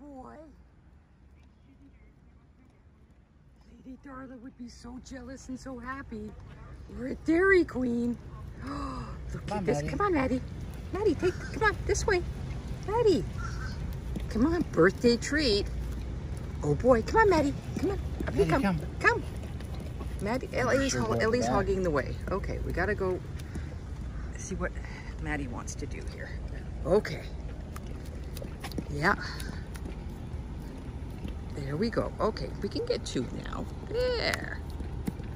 boy. Lady Darla would be so jealous and so happy. We're at Dairy Queen. Look Come at on, this. Maddie. Come on, Maddie. Maddie, take, come on, this way. Maddie. Come on, birthday treat. Oh boy, come on, Maddie. Come on. Up Maddie, come. come. Come. Maddie, Ellie's, sure Ellie's hogging the way. Okay, we gotta go see what Maddie wants to do here. Okay. Yeah. There we go. Okay, we can get two now. There.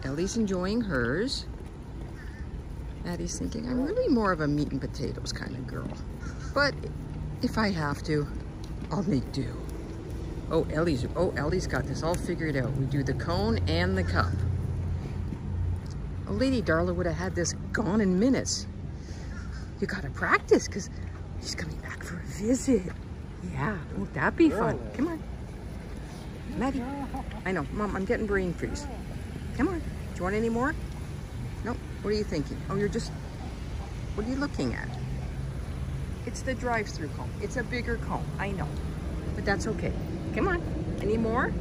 Ellie's enjoying hers. Maddie's thinking, I'm really more of a meat and potatoes kind of girl. But if I have to, I'll make do. Oh, Ellie's, oh, Ellie's got this all figured out. We do the cone and the cup. Oh, Lady Darla would have had this gone in minutes. You gotta practice, because she's coming back for a visit. Yeah, won't that be fun? Come on. Maddie. I know, Mom, I'm getting brain freeze. Come on. Do you want any more? No. What are you thinking? Oh, you're just, what are you looking at? It's the drive-through cone. It's a bigger cone. I know. But that's okay. Come on. Any more?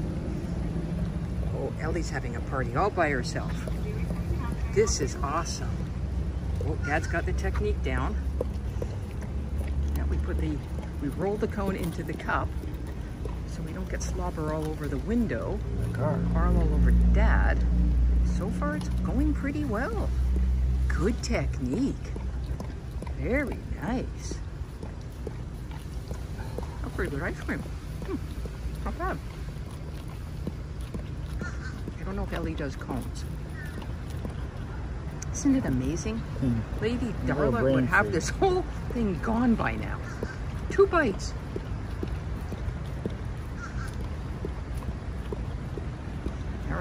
Oh, Ellie's having a party all by herself. This is awesome. Oh, Dad's got the technique down. Now we put the, we roll the cone into the cup so we don't get slobber all over the window The car. or all over Dad. So far, it's going pretty well. Good technique. Very nice. Oh, pretty good ice cream. Hmm, not bad. I don't know if Ellie does cones. Isn't it amazing? Hmm. Lady Darla would have freeze. this whole thing gone by now. Two bites.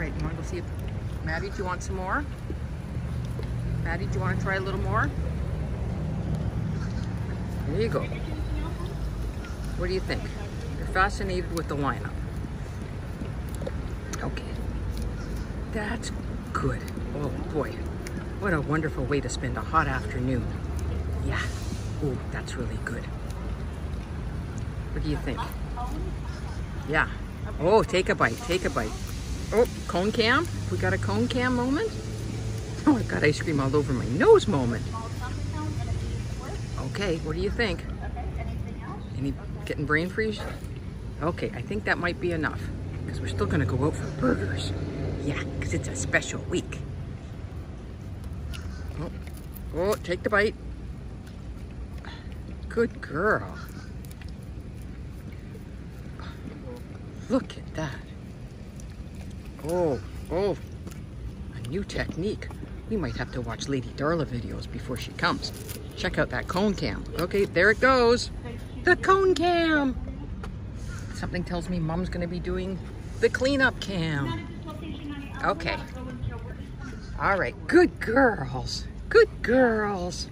Right, you want to go see if Maddie, do you want some more? Maddie, do you want to try a little more? There you go. What do you think? You're fascinated with the lineup. Okay. That's good. Oh boy. What a wonderful way to spend a hot afternoon. Yeah. Oh, that's really good. What do you think? Yeah. Oh, take a bite. Take a bite. Oh, cone cam. We got a cone cam moment. Oh, I got ice cream all over my nose moment. Okay, what do you think? Any getting brain freeze? Okay, I think that might be enough because we're still gonna go out for burgers. Yeah, because it's a special week. Oh, oh, take the bite. Good girl. Look at that. Oh, oh, a new technique. We might have to watch Lady Darla videos before she comes. Check out that cone cam. Okay, there it goes. The cone cam. Something tells me Mom's gonna be doing the cleanup cam. Okay. All right, good girls. Good girls.